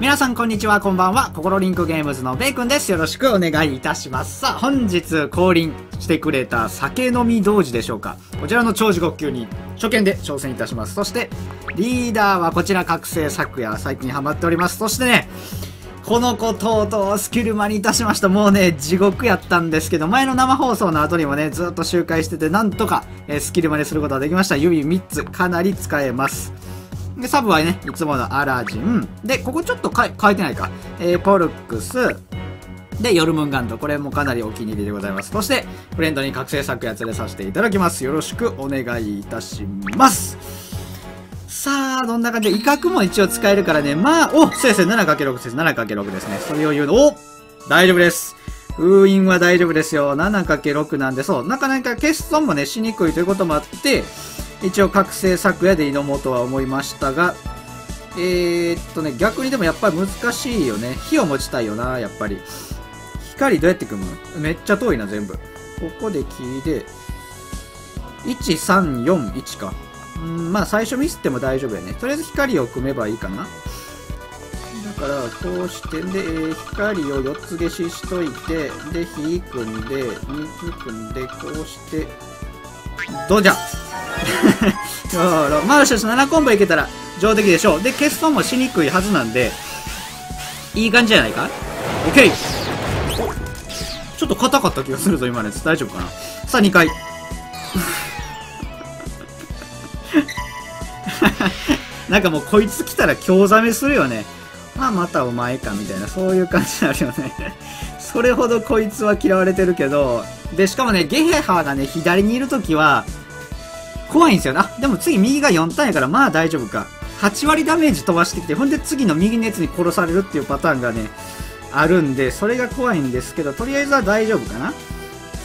皆さんこんにちは、こんばんは。心リンクゲームズのベイくんです。よろしくお願いいたします。さあ、本日降臨してくれた酒飲み同時でしょうか。こちらの超時極級に初見で挑戦いたします。そして、リーダーはこちら覚醒昨夜、最近ハマっております。そしてね、この子とうとうスキルマにいたしました。もうね、地獄やったんですけど、前の生放送の後にもね、ずっと周回してて、なんとか、えスキルマにすることができました。指3つ、かなり使えます。で、サブはね、いつものアラジン。で、ここちょっと変え変えてないか。えーポルックス。で、ヨルムンガンド。これもかなりお気に入りでございます。そして、フレンドに覚醒作や連れさせていただきます。よろしくお願いいたします。さあ、どんな感じで、威嚇も一応使えるからね。まあ、おそうですね、7×6 です。7×6 ですね。それを言うの、お大丈夫です。封印は大丈夫ですよ。7×6 なんで、そう、なかなか欠損もね、しにくいということもあって、一応覚醒昨夜で挑もうとは思いましたが、えー、っとね、逆にでもやっぱり難しいよね。火を持ちたいよな、やっぱり。光どうやって組む？めっちゃ遠いな、全部。ここで木で、1、3、4、1か。うん、まあ最初ミスっても大丈夫やね。とりあえず光を組めばいいかな。だから、こうして、で、えー光を4つ消ししといて、で、火組んで、水組んで、こうして、どうじゃ？ほらまあよしよし、7コンボいけたら上出来でしょう。で、欠損もしにくいはずなんで、いい感じじゃないか ?OK! ちょっと硬かった気がするぞ、今のやつ。大丈夫かな？さあ、2回。なんかもうこいつ来たら興ざめするよね。まあまたお前かみたいな、そういう感じになるよね。それほどこいつは嫌われてるけど、で、しかもね、ゲヘハがね、左にいるときは、怖いんですよね。あ、でも次右が4ターンやからまあ大丈夫か。8割ダメージ飛ばしてきて、ほんで次の右のやつに殺されるっていうパターンがね、あるんで、それが怖いんですけど、とりあえずは大丈夫かな。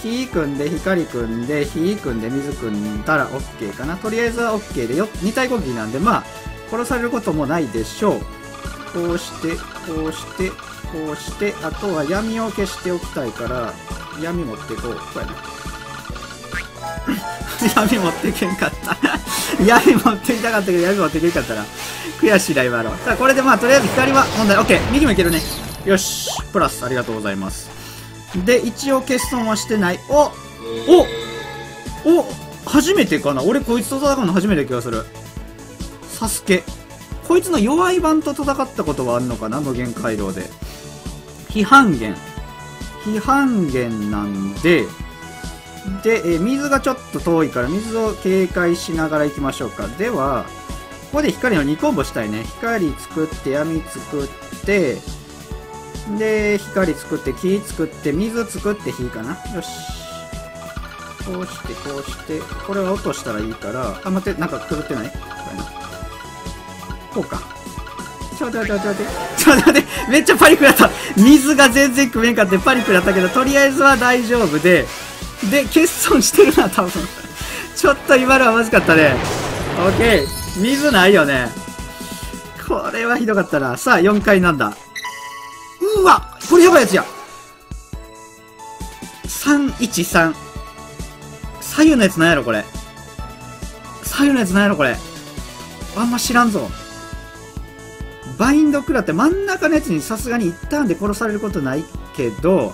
火組んで、光組んで、火組んで、水組んだら OK かな。とりあえずは OK でよ、2体攻撃なんで、まあ、殺されることもないでしょう。こうして、こうして、こうして、あとは闇を消しておきたいから、闇持ってこう。こうやな。闇持ってけんかった。闇持ってきたかったけど、闇持ってけんかったら、悔しいな、今の。さあ、これでまあ、とりあえず光は問題、OK。右もいけるね。よし。プラス、ありがとうございます。で、一応欠損はしてない。おおお初めてかな俺こいつと戦うの初めて気がする。サスケ。こいつの弱い版と戦ったことはあるのかな？無限回廊で。非半減。非半減なんで、で、え水がちょっと遠いから水を警戒しながら行きましょうか。では、ここで光の2コンボしたいね。光作って、闇作って、で、光作って、木作って、水作って、火かな。よし。こうして、こうして、これは落としたらいいから、あ、待って、なんか狂ってない？これなこうか。ちょっと待って、ちょっと待って、めっちゃパニックだった。水が全然組めんかってパニックだったけど、とりあえずは大丈夫で、で、欠損してるな、多分。ちょっと今のはまずかったね。オッケー。水ないよね。これはひどかったな。さあ、4回なんだ。うわこれやばいやつや。313。左右のやつなんやろ、これ。左右のやつなんやろ、これ。あんま知らんぞ。バインド食らって真ん中のやつにさすがに1ターンで殺されることないけど、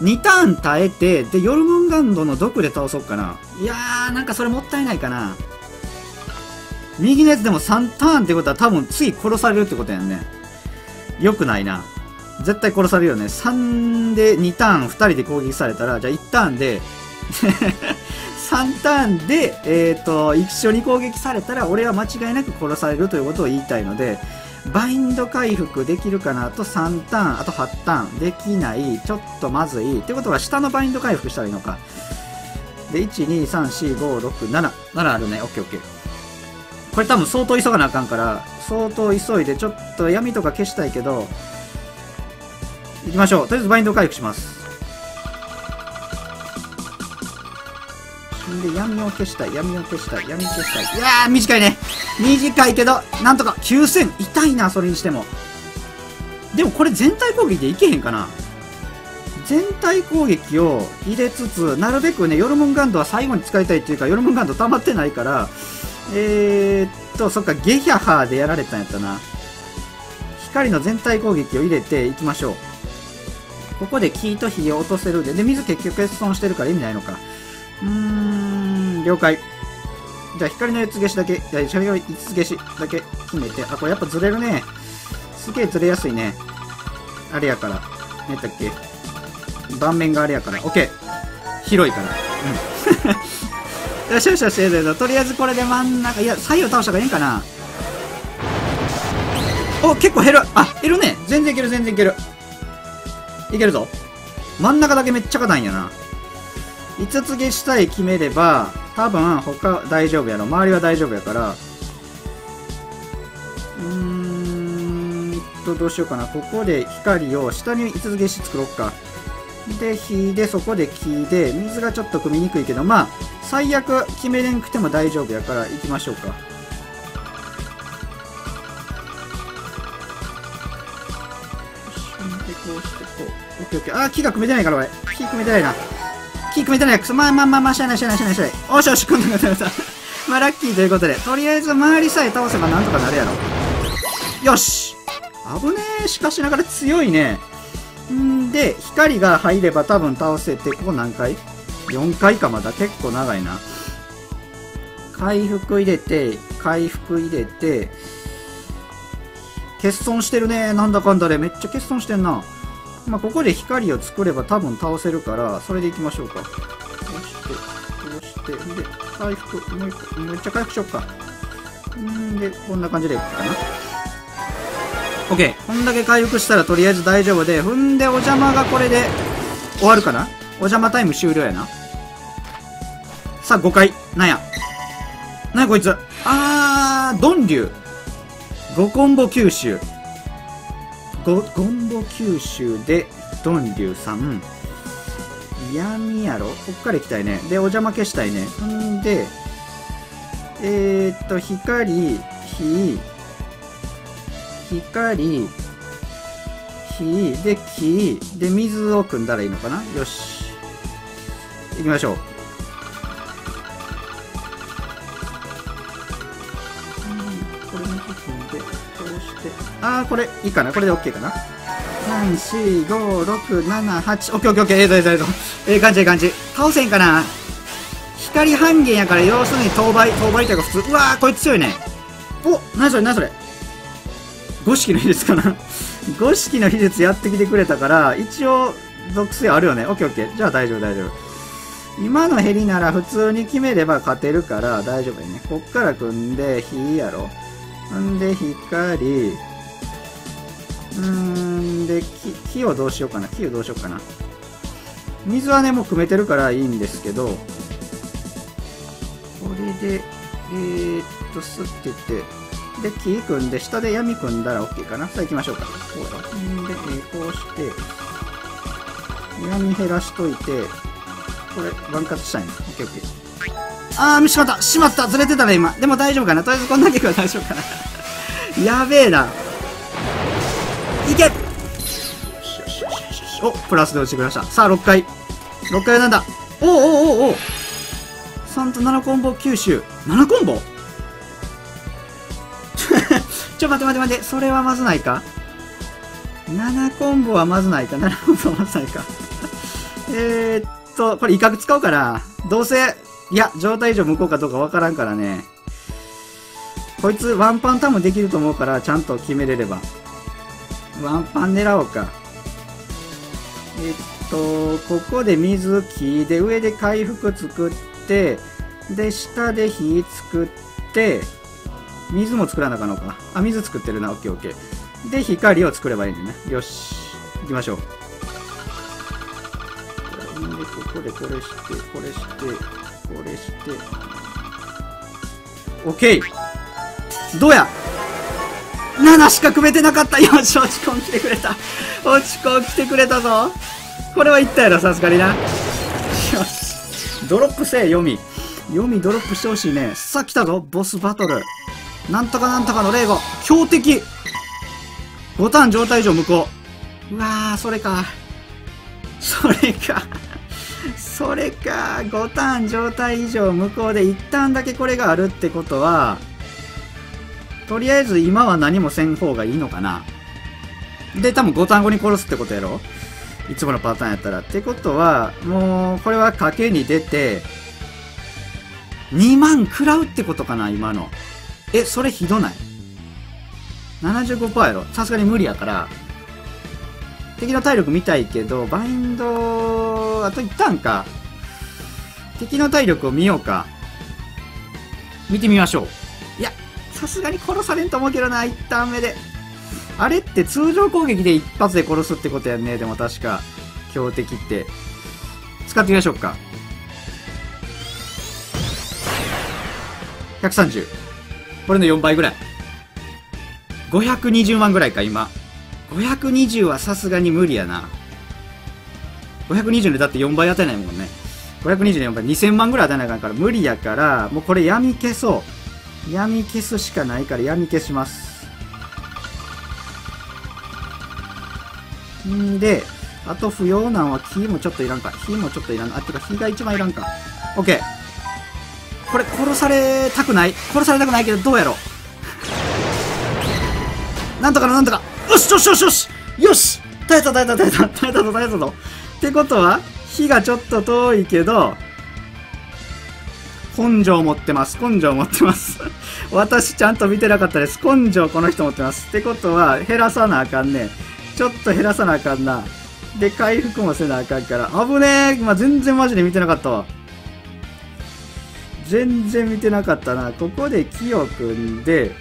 2ターン耐えて、で、ヨルムンガンドの毒で倒そうかな。いやー、なんかそれもったいないかな。右のやつでも3ターンってことは多分次殺されるってことやんね。よくないな。絶対殺されるよね。3で2ターン2人で攻撃されたら、じゃあ1ターンで、3ターンで、えっ、と、一緒に攻撃されたら、俺は間違いなく殺されるということを言いたいので、バインド回復できるかなあと3ターン、あと8ターン。できない。ちょっとまずい。ってことは、下のバインド回復したらいいのか。で、1、2、3、4、5、6、7。7あるね。オッケーオッケー。これ多分相当急がなあかんから、相当急いで、ちょっと闇とか消したいけど、行きましょう。とりあえずバインド回復します。で、闇を消したい、闇を消したい、闇消したい。いやー、短いね。短いけど、なんとか9000。痛いな、それにしても。でもこれ全体攻撃でいけへんかな全体攻撃を入れつつ、なるべくね、ヨルムンガンドは最後に使いたいっていうか、ヨルムンガンド溜まってないから、えーっと、そっか、ゲヒャハーでやられたんやったな。光の全体攻撃を入れていきましょう。ここで木と火を落とせるで。で、水結局欠損してるから意味ないのか。うーん、了解。じゃあ光の四つ消しだけ、じゃあ光の五つ消しだけ決めて、あ、これやっぱずれるね。すげえずれやすいね。あれやから。何やったっけ盤面があれやから。オッケー。広いから。うん。よしよしよし、とりあえずこれで真ん中、いや、左右倒した方がいいんかな。お、結構減る。あ、減るね。全然いける、全然いける。いけるぞ。真ん中だけめっちゃ硬いんやな。5つ消したい決めれば、多分他大丈夫やろ。周りは大丈夫やから。うーんと、どうしようかな。ここで光を下に5つ消し作ろうか。で、火で、そこで木で、水がちょっと組みにくいけど、まあ、最悪決めれんくても大丈夫やから、行きましょうか。こうしてこう。オッケーオッケー。あー、木が組めてないから、俺。木組めてないな。木組めてない。まあまあまあまあ、しゃあないしゃあないしゃあないしゃあない。おしよし、今度が取れた。まあ、ラッキーということで、とりあえず周りさえ倒せばなんとかなるやろ。よし危ねえ。しかしながら強いね。んで、光が入れば多分倒せて、ここ何回 ?4 回かまだ。結構長いな。回復入れて、回復入れて、欠損してるね。なんだかんだで。めっちゃ欠損してんな。まあ、ここで光を作れば多分倒せるから、それでいきましょうか。こうして、こうして、で、回復、もう一個、めっちゃ回復しよっか。んで、こんな感じでいくかな。OK。こんだけ回復したらとりあえず大丈夫で、踏んでお邪魔がこれで終わるかなお邪魔タイム終了やな。さあ、5回。なんや。なんやこいつ。あー、ドン竜。5コンボ吸収。5コンボ吸収で、ドン竜さん。闇やろこっから行きたいね。で、お邪魔消したいね。んで、えー、っと、光、火、光、火、で、木、で、水を組んだらいいのかな？よし。行きましょう。これも組んで、こうして。あー、これ、いいかな？これで OK かな？?3、4、5、6、7、8。オッケーオッケーオッケー。ええぞええぞええぞ。ええ感じええ感じ。倒せんかな？光半減やから、要するに当倍、当倍というか普通。うわー、こいつ強いね。お何それ何それ五色の秘術かな？五色の秘術やってきてくれたから、一応、属性あるよね。オッケーオッケー。じゃあ大丈夫大丈夫。今のヘリなら普通に決めれば勝てるから大丈夫やね。こっから組んで、火やろ。んで、光。うんで、木、木をどうしようかな。木をどうしようかな。水はね、もう組めてるからいいんですけど、これで、えー、っと、吸ってって、で、木組んで、下で闇組んだら OK かな。さあ行きましょうか。こうだ。んで、こうして、闇減らしといて、これ、挽活したいな。OK、OK。あー、見しまったしまったずれてたね、今。でも大丈夫かなとりあえずこんだけは大丈夫かな。やべえな。いけ。お、プラスで落ちてくれました。さあ、6回。6回なんだ。おおおおお3と7コンボ吸収。7コンボ？ちょ、待って待って待って。それはまずないか ?7 コンボはまずないか ?7 コンボはまずないか？えっと、これ威嚇使おうかな。どうせ、いや、状態以上向こうかどうかわからんからね。こいつワンパン多分できると思うから、ちゃんと決めれれば。ワンパン狙おうか。えっと、ここで水木で、上で回復作って、で、下で火作って、水も作らなかんのか。あ、水作ってるな。オッケーオッケー。で、光を作ればいいんだね。よし。行きましょう。で、ここでこれして、これして、これして。オッケーどうや？!7 しか組めてなかったよし、落ち込ん来てくれた落ち込ん来てくれたぞこれはいったやろ、さすがにな。よし。ドロップせえ、読み。読みドロップしてほしいね。さあ来たぞ、ボスバトル。なんとかなんとかのレイゴ。強敵ボターン状態上無効。うわー、それか。それか。それか。5ターン状態以上無効で一旦だけこれがあるってことは、とりあえず今は何もせん方がいいのかな。で、多分5ターン後に殺すってことやろ？いつものパターンやったら。ってことは、もう、これは賭けに出て、2万食らうってことかな、今の。え、それひどない ?75% やろ？さすがに無理やから、敵の体力見たいけど、バインド、あと1ターンか。敵の体力を見ようか。見てみましょう。いや、さすがに殺されんと思うけどな、1ターン目で。あれって通常攻撃で一発で殺すってことやんね。でも確か、強敵って。使ってみましょうか。130。これの4倍ぐらい。520万ぐらいか、今。520はさすがに無理やな。520でだって4倍当てないもんね。520で4倍、2000万ぐらい当てないから無理やから、もうこれ闇消そう。闇消すしかないから闇消します。んで、あと不要なんは火もちょっといらんか。火もちょっといらん。あ、てか火が一番いらんか。オッケー。これ殺されたくない殺されたくないけどどうやろうなんとかななんとか。よしよしよしよしよし耐えた耐えた耐えた耐えたぞ耐えたぞ。ってことは、火がちょっと遠いけど、根性持ってます。根性持ってます。私ちゃんと見てなかったです。根性この人持ってます。ってことは、減らさなあかんね。ちょっと減らさなあかんな。で、回復もせなあかんから。危ねえまあ、全然マジで見てなかったわ。全然見てなかったな。ここで木を組んで、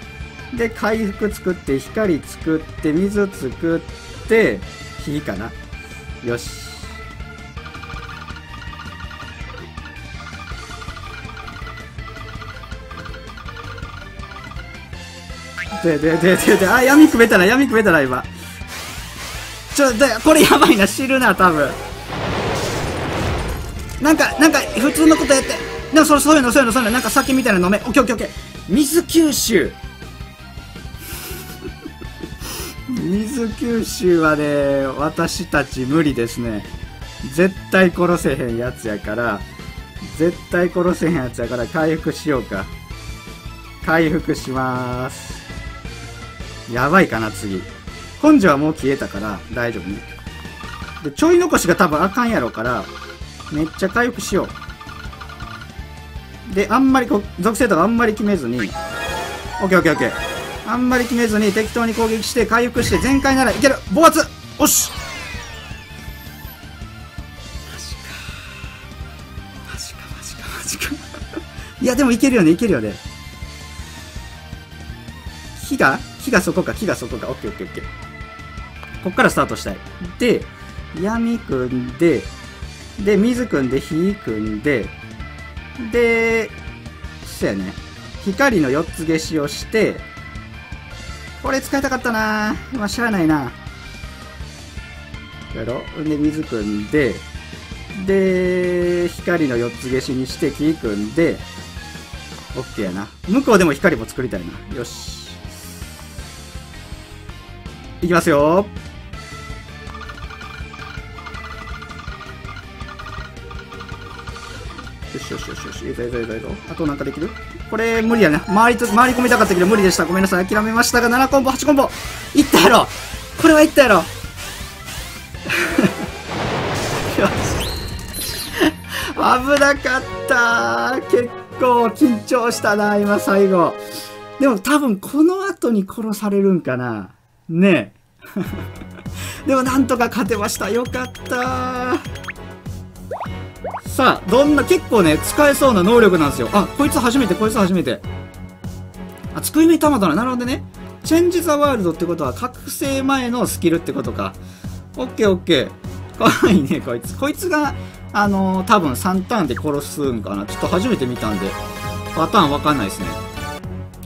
で、回復作って、光作って、水作って、火かな。よし。で、で、で、で、で、あ、闇組めたな、闇組めたな、今。ちょ、で、これやばいな、知るな、多分。なんか、なんか、普通のことやって。でも、それ、そういうの、そういうの、そういうの、なんか酒みたいなの飲め。オッケーオッケーオッケー。水吸収。水吸収はね、私たち無理ですね。絶対殺せへんやつやから、絶対殺せへんやつやから、回復しようか。回復しまーす。やばいかな、次。根性はもう消えたから大丈夫ね。で、ちょい残しが多分あかんやろから、めっちゃ回復しよう。で、あんまりこ、属性とかあんまり決めずに、オッケーオッケーオッケー。あんまり決めずに適当に攻撃して回復して全開ならいける暴発おしマジか。マジかマジかマジか。いや、でもいけるよね、いけるよね。火が火がそこか、火がそこか。オッケーオッケーオッケー。こっからスタートしたい。で、闇組んで、で、水組んで、火組んで、で、そうやね。光の4つ消しをして、これ使いたかったなまあ、しゃあないなやろ？んで、水組んで、で、光の4つ消しにして、木組んで、オッケーやな。向こうでも光も作りたいな。よし。いきますよよしよしよしよし。いいぞいいぞいいぞいいぞ。あとなんかできる？これ無理やね。回りと、回り込みたかったけど無理でした。ごめんなさい。諦めましたが、7コンボ、8コンボ。いったやろこれはいったやろよし。危なかった結構緊張したな、今最後。でも多分この後に殺されるんかな。ねえ。でもなんとか勝てました。よかったさあ、どんな、結構ね、使えそうな能力なんですよ。あ、こいつ初めて、こいつ初めて。あ、つくいめたまだな。なるほどね。チェンジザワールドってことは、覚醒前のスキルってことか。オッケーオッケー。かわいいね、こいつ。こいつが、あのー、多分3ターンで殺すんかな。ちょっと初めて見たんで、パターンわかんないですね。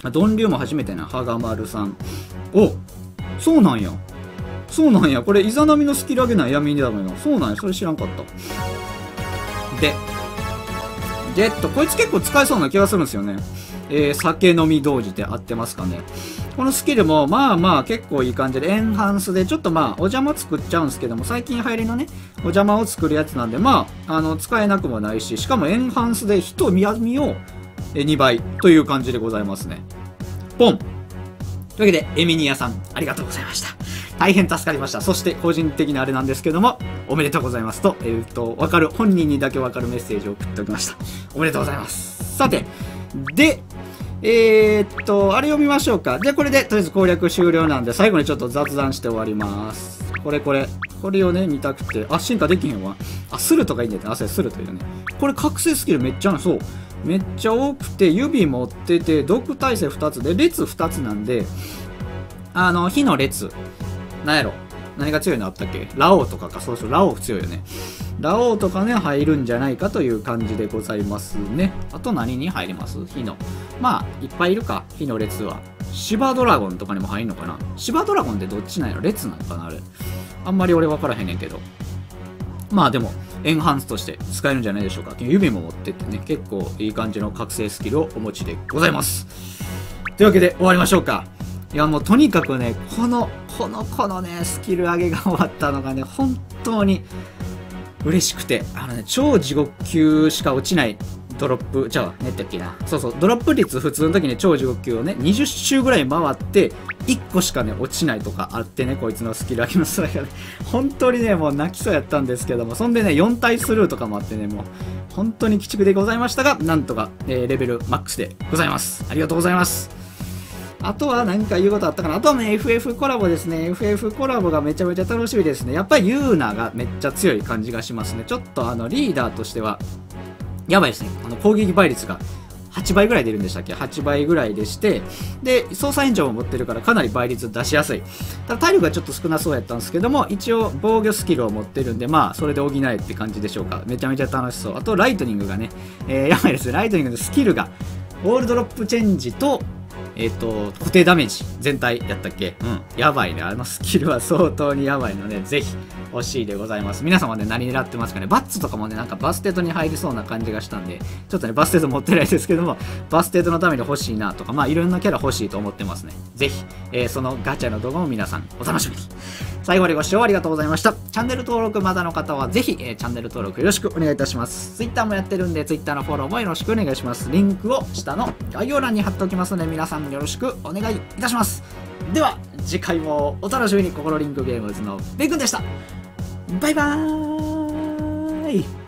あ、ドンリュウも初めてな。ハガマルさん。おそうなんや。そうなんや。これ、イザナミのスキル上げない闇にだめな。そうなんや。それ知らんかった。で、ジェット、こいつ結構使えそうな気がするんですよね。えー、酒飲み同時って合ってますかね。このスキルも、まあまあ結構いい感じで、エンハンスで、ちょっとまあ、お邪魔作っちゃうんですけども、最近流行りのね、お邪魔を作るやつなんで、まあ、あの、使えなくもないし、しかもエンハンスで人みやみを2倍という感じでございますね。ポンというわけで、エミニアさん、ありがとうございました。大変助かりました。そして、個人的なあれなんですけども、おめでとうございますと、えーっと、わかる、本人にだけわかるメッセージを送っておきました。おめでとうございます。さて、で、えー、っと、あれ読みましょうか。で、これで、とりあえず攻略終了なんで、最後にちょっと雑談して終わります。これこれ。これをね、見たくて。あ、進化できへんわ。あ、スルとかいいんだよね。あ、そうやスルというね。これ覚醒スキルめっちゃあるそう。めっちゃ多くて、指持ってて、毒耐性2つで、列2つなんで、あの、火の列。なんやろ。何が強いのあったっけ？ラオウとかか。そうそう、ラオウ強いよね。ラオウとかね、入るんじゃないかという感じでございますね。あと何に入ります？火の。まあ、いっぱいいるか、火の列は。シバドラゴンとかにも入んのかな？シバドラゴンってどっちなんやろ？列なのかなあれ。あんまり俺分からへんねんけど。まあでも、エンハンスとして使えるんじゃないでしょうか。指も持ってってね、結構いい感じの覚醒スキルをお持ちでございます。というわけで終わりましょうか。いやもうとにかくね、この、このこのね、スキル上げが終わったのがね、本当に嬉しくて、あのね、超地獄級しか落ちないドロップ、じゃあ、ねったっけな。そうそう、ドロップ率普通の時に超地獄級をね、20周ぐらい回って、1個しかね、落ちないとかあってね、こいつのスキル上げのスライがね、本当にね、もう泣きそうやったんですけども、そんでね、4体スルーとかもあってね、もう、本当に鬼畜でございましたが、なんとか、えーレベルマックスでございます。ありがとうございます。あとは何か言うことあったかなあとはね、FF コラボですね。FF コラボがめちゃめちゃ楽しみですね。やっぱりユーナがめっちゃ強い感じがしますね。ちょっとあの、リーダーとしては、やばいですね。あの、攻撃倍率が8倍ぐらい出るんでしたっけ ?8 倍ぐらいでして、で、操作援助も持ってるからかなり倍率出しやすい。ただ体力がちょっと少なそうやったんですけども、一応防御スキルを持ってるんで、まあ、それで補えって感じでしょうか。めちゃめちゃ楽しそう。あと、ライトニングがね、えー、やばいですね。ライトニングのスキルが、オールドロップチェンジと、えっ、と、固定ダメージ全体やったっけ？うん。やばいね。あのスキルは相当にやばいので、ぜひ欲しいでございます。皆様ね、何狙ってますかね？バッツとかもね、なんかバステトに入りそうな感じがしたんで、ちょっとね、バステト持ってないですけども、バステトのために欲しいなとか、まあ、いろんなキャラ欲しいと思ってますね。ぜひ、えーそのガチャの動画も皆さんお楽しみに。最後までご視聴ありがとうございました。チャンネル登録まだの方はぜひ、えーチャンネル登録よろしくお願いいたします。Twitter もやってるんで、Twitter のフォローもよろしくお願いします。リンクを下の概要欄に貼っておきますので、皆さんよろしくお願いいたします。では、次回もお楽しみに、こころリンクゲームズのベイくんでした。バイバーイ